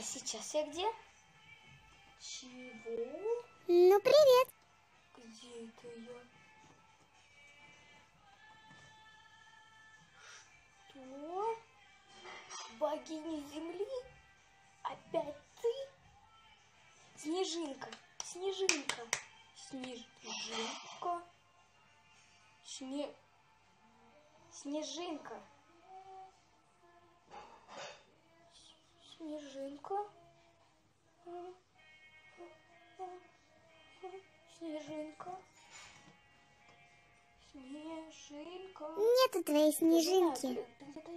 А сейчас я где? Чего? Ну, привет. Где это я? Что? Богиня Земли? Опять ты? Снежинка, снежинка, снежинка, сне... снежинка, снежинка, снежинка, снежинка. Нету твоей снежинки.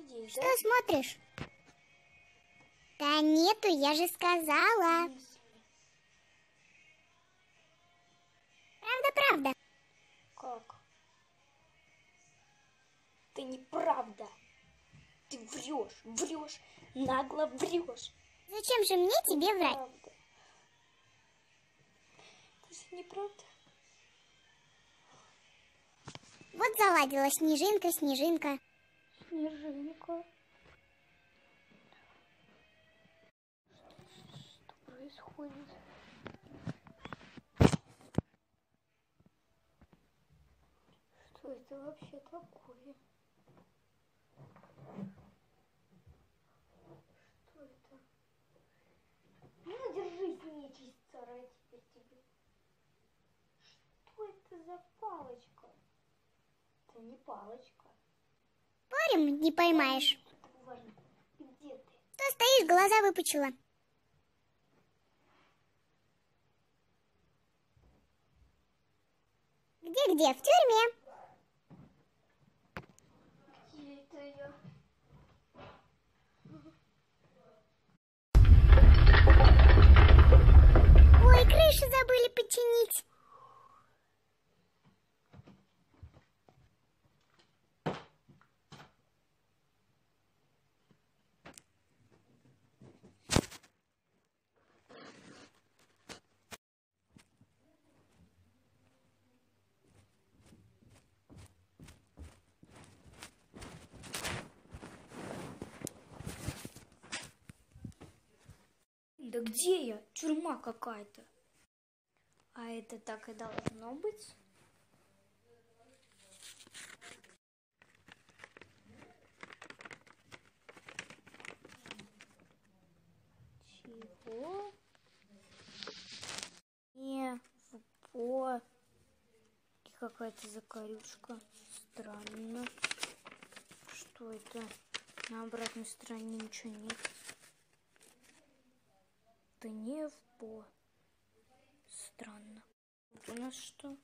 Здесь, Что да? смотришь? Да нету, я же сказала. Правда, правда. Как? Ты неправда. Ты врешь, врешь, нагло врешь. Зачем же мне тебе врать? Правда. Это же неправда. Вот заладила снежинка, снежинка. Снежинка. Что происходит? Что это вообще такое? Что это? Ну, держись, нечисть, царай теперь тебе. Что это за палочка? Это не палочка. Спорим, не поймаешь. Где ты? Что стоишь, глаза выпучила. Где-где? В тюрьме. Где это я? Ой, крышу забыли починить. Да где я? Тюрьма какая-то. А это так и должно быть? Чего? Не, по. Какая-то закорючка. Странно. Что это? На обратной стороне ничего нет. Это не в по. Странно. У нас что?